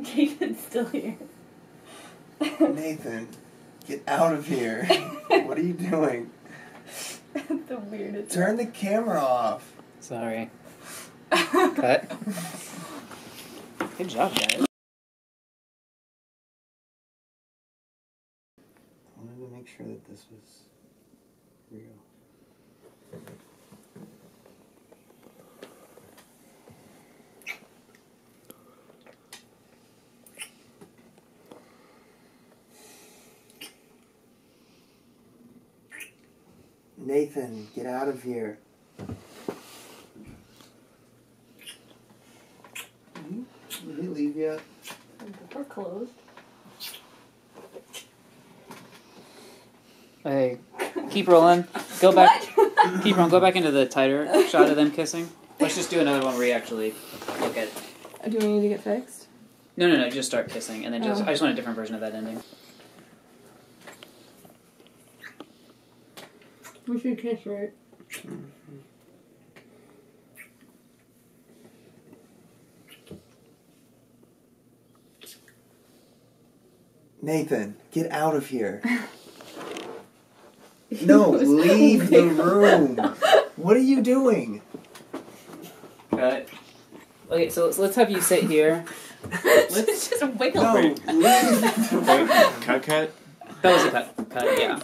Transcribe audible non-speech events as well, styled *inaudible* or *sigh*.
Nathan's still here. Nathan, get out of here. *laughs* what are you doing? the weirdest. Turn the camera off. Sorry. *laughs* Cut. Good job, guys. I wanted to make sure that this was Nathan, get out of here. Did he leave yet? The door closed. Hey, keep rolling. Go back. *laughs* Keep rolling. Go back into the tighter shot of them kissing. Let's just do another one where you actually look at. Do we need to get fixed? No, no, no. Just start kissing, and then just. Oh. I just want a different version of that ending. We should kiss, right? Nathan, get out of here. *laughs* No, *laughs* leave the room. What are you doing? Cut. Okay, so let's, let's have you sit here. *laughs* it's just a wiggle. No, leave. Cut, cut. That was a cut. Cut. Yeah.